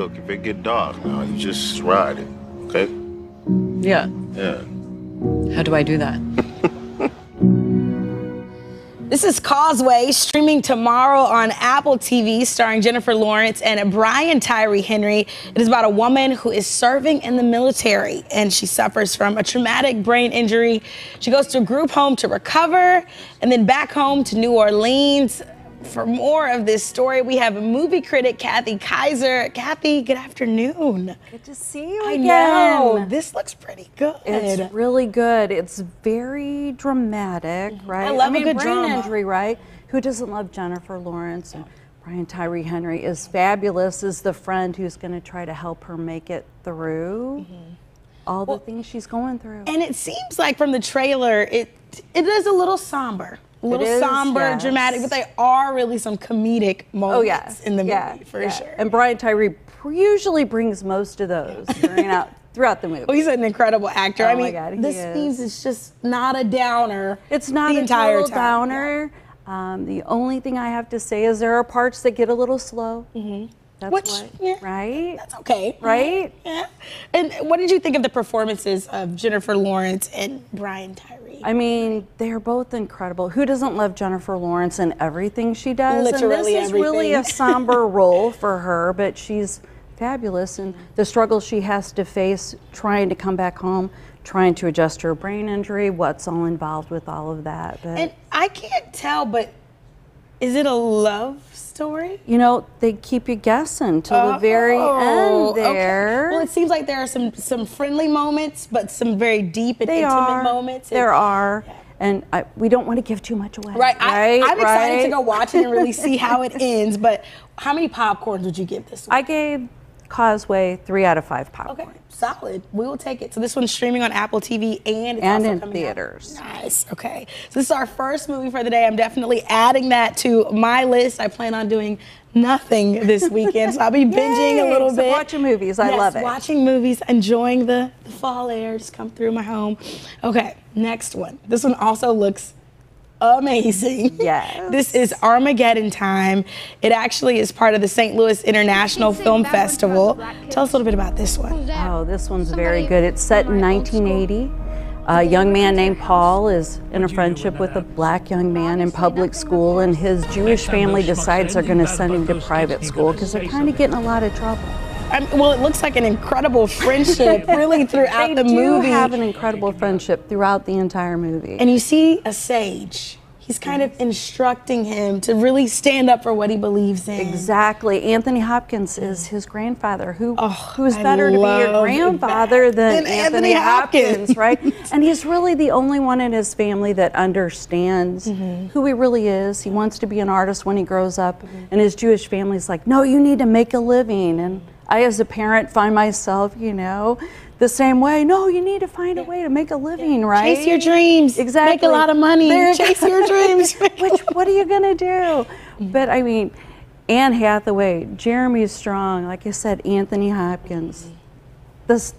look, if it get dark now, you just ride it, okay? Yeah. Yeah. How do I do that? This is Causeway, streaming tomorrow on Apple TV, starring Jennifer Lawrence and Brian Tyree Henry. It is about a woman who is serving in the military and she suffers from a traumatic brain injury. She goes to a group home to recover and then back home to New Orleans. For more of this story, we have movie critic Kathy Kaiser. Kathy, good afternoon. Good to see you I again. know. This looks pretty good. It's really good. It's very dramatic, mm-hmm. right? I love a mean, good brain drama. injury, right? Who doesn't love Jennifer Lawrence and Brian Tyree Henry is fabulous. Is the friend who's going to try to help her make it through mm-hmm. all the things she's going through. And it seems like from the trailer, it it is a little somber, a little is, somber, yes. dramatic, but they are really some comedic moments oh yes, in the yeah, movie for yeah. sure. And Brian Tyree usually brings most of those throughout the movie. well, he's an incredible actor. I Oh my mean, God, this is. piece is just not a downer. It's not the a entire downer. Um, the only thing I have to say is there are parts that get a little slow. Mm-hmm. That's Which, what, yeah. right? That's okay. Right? Yeah. And what did you think of the performances of Jennifer Lawrence and Brian Tyree? I mean, they're both incredible. Who doesn't love Jennifer Lawrence and everything she does? Literally and this is really a somber role for her, but she's fabulous. And the struggle she has to face trying to come back home, trying to adjust her brain injury, what's all involved with all of that. But and I can't tell, but is it a love story? you know, they keep you guessing till the very Oh, end there. Okay. Well, it seems like there are some some friendly moments, but some very deep and they intimate are. moments. There are. And I, we don't want to give too much away. Right. I, right? I'm excited to go watch it and really see how it ends. But how many popcorns would you give this one? I gave Causeway three out of five popcorn. Okay, solid. We will take it. So this one's streaming on Apple TV and it's And also in coming out- theaters. Nice. Okay. So this is our first movie for the day. I'm definitely adding that to my list. I plan on doing nothing this weekend, so I'll be binging a little So bit. watching movies. I Yes, love it. Watching movies, enjoying the, the fall air just come through my home. Okay, next one. This one also looks amazing. Yes. This is Armageddon Time. It actually is part of the St. Louis International Film Festival. Tell us a little bit about this one. Oh, this one's very good. It's set in 1980. A young man named Paul is in a friendship with a black young man in public school, and his Jewish family decides they're going to send him to private school because they're kind of getting a lot of trouble. I mean, well, it looks like an incredible friendship really throughout They the do movie. have an incredible friendship throughout the entire movie. and you see a sage. He's kind of instructing him to really stand up for what he believes in. Exactly. Anthony Hopkins is his grandfather. Who Oh, who's better to be your grandfather than Than Anthony, Anthony Hopkins. Hopkins, right? and he's really the only one in his family that understands Mm-hmm. who he really is. He wants to be an artist when he grows up, Mm-hmm. and his Jewish family's like, "No, you need to make a living." And I, as a parent, find myself, you know, the same way. No, you need to find a way to make a living, right? Chase your dreams. Exactly. Make a lot of money. There- Chase your dreams. Which, what are you gonna do? But I mean, Anne Hathaway, Jeremy Strong, like I said, Anthony Hopkins. Mm-hmm. This,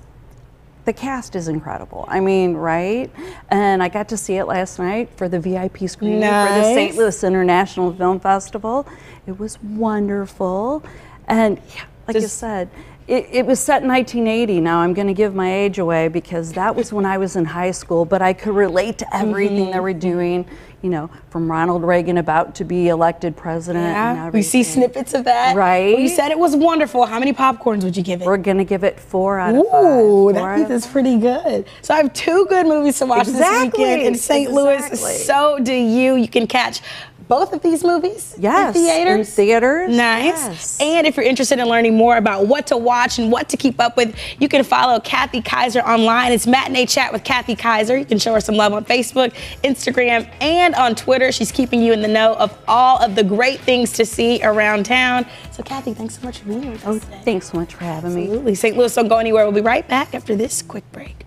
the cast is incredible. I mean, right? And I got to see it last night for the VIP screening for the St. Louis International Film Festival. It was wonderful, and yeah, like you said. It, it was set in 1980. Now I'm going to give my age away because that was when I was in high school, but I could relate to everything they mm-hmm. were doing. You know, from Ronald Reagan about to be elected president. Yeah, we see snippets of that. Right. Well, you said it was wonderful. How many popcorns would you give it? We're going to give it four out of five. Ooh, that means it's pretty good. So I have two good movies to watch Exactly, this weekend in St. Louis. So do you. You can catch both of these movies Yes, in in theaters. theaters, Nice. yes. And if you're interested in learning more about what to watch and what to keep up with, you can follow Kathy Kaiser online. It's Matinee Chat with Kathy Kaiser. You can show her some love on Facebook, Instagram, and on Twitter. She's keeping you in the know of all of the great things to see around town. So Kathy, thanks so much for being with oh, us. Oh, today. thanks so much for having me. Absolutely. St. Louis, don't go anywhere. We'll be right back after this quick break.